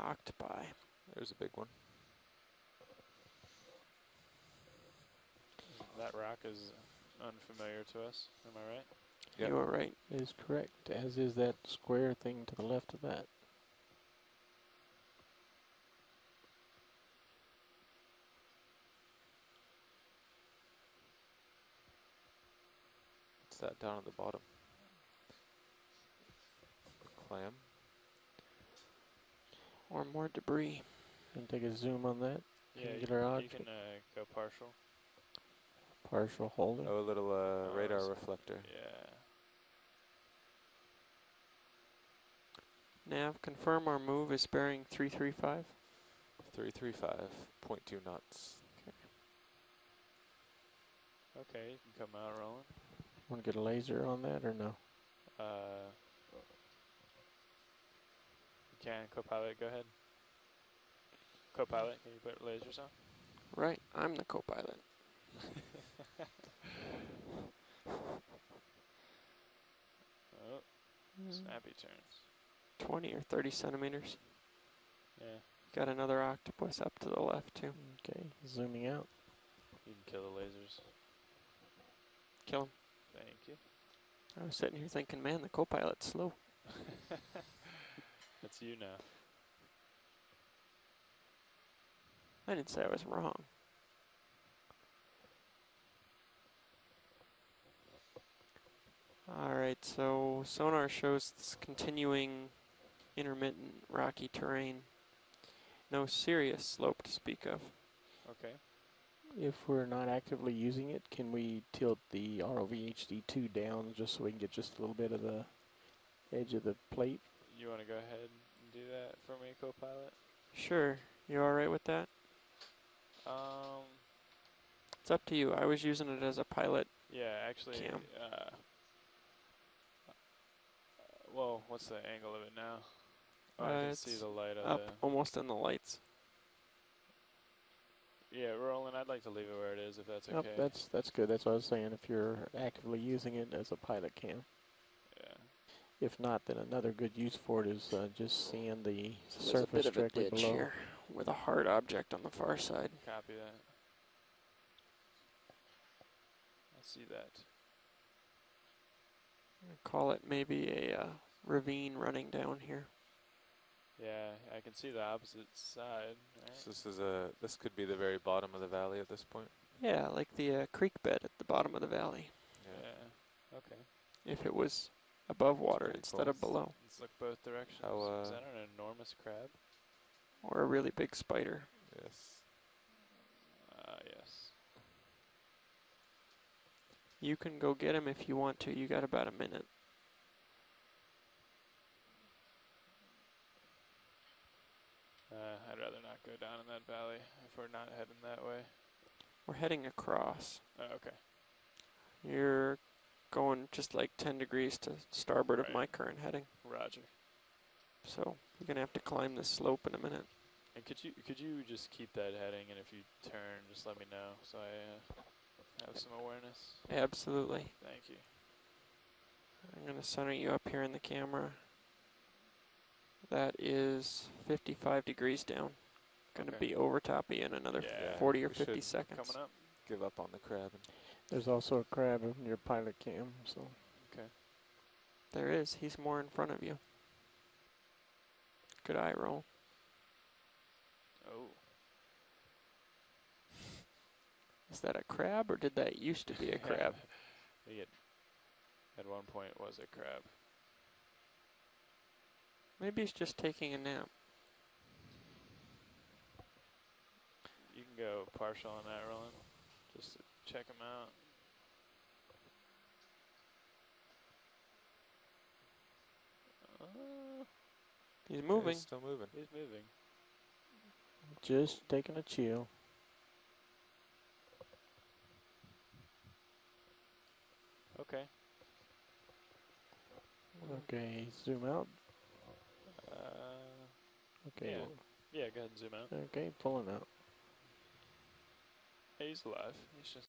octopi. There's a big one. That rock is unfamiliar to us. Am I right? Yep. You are right. Is correct, as is that square thing to the left of that. What's that down at the bottom? Clam. Or more debris. And take a zoom on that. Yeah, you, Angular you can uh, go partial. Partial holding. Oh, a little uh, Oh, radar reflector. Yeah. Nav, confirm our move is bearing 335. 335.2 knots. Okay, you can come out rolling. Want to get a laser on that or no? Uh, you can, co-pilot, go ahead. Co-pilot, can you put lasers on? Right, I'm the co-pilot. Oh, mm-hmm. snappy turns. 20 or 30 centimeters. Yeah, Got another octopus up to the left too. Okay, zooming out. you can kill the lasers. Kill him. Thank you. I was sitting here thinking, man, the co-pilot's slow. That's you now. I didn't say I was wrong. Alright, so sonar shows this continuing intermittent rocky terrain. No serious slope to speak of. Okay. If we're not actively using it, can we tilt the ROV HD2 down just so we can get just a little bit of the edge of the plate? You want to go ahead and do that for me, co-pilot? Sure, you alright with that? Um, It's up to you. I was using it as a pilot. yeah, actually, Cam. uh, uh, well, what's the angle of it now? Oh, I Uh, can see the light of Up the. almost in the lights. Yeah, rolling. I'd like to leave it where it is if that's Yep, okay. that's that's good. That's what I was saying. If you're actively using it as a pilot cam. Yeah. If not, then another good use for it is uh, just seeing the So there's a surface bit of a directly ditch below. here with a hard object on the far side. Copy that. I see that. Call it maybe a uh, ravine running down here. Yeah, I can see the opposite side. Right? So this is a this could be the very bottom of the valley at this point. Yeah, like the uh, creek bed at the bottom of the valley. Yeah. yeah. Okay. If it was above water pretty instead of below, Let's look both directions. How, uh, Is that an enormous crab? or a really big spider. Yes. Ah, yes. You can go get him if you want to. You got about a minute. Uh, I'd rather not go down in that valley if we're not heading that way. We're heading across. Oh, okay. You're going just like 10 degrees to starboard of my current heading. Roger. So you're gonna have to climb this slope in a minute. And could you could you just keep that heading, and if you turn, just let me know so I uh, have some awareness. Absolutely. Thank you. I'm gonna center you up here in the camera. That is 55 degrees down. Gonna Okay. be over top of you in another Yeah, 40 or we 50 should seconds. Coming up. Give up on the crab. And There's also a crab in your pilot cam, so Okay. There is. He's more in front of you. Good eye roll. Oh. Is that a crab or did that used to be a crab? I think it at one point was a crab. Maybe he's just taking a nap. You can go partial on that, Roland. Just to check him out. Uh, He's moving. It's still moving. he's moving. just taking a chill. Okay. Okay, zoom out. Uh, Okay, Yeah. yeah, go ahead and zoom out. okay, pulling out. He's alive. He's just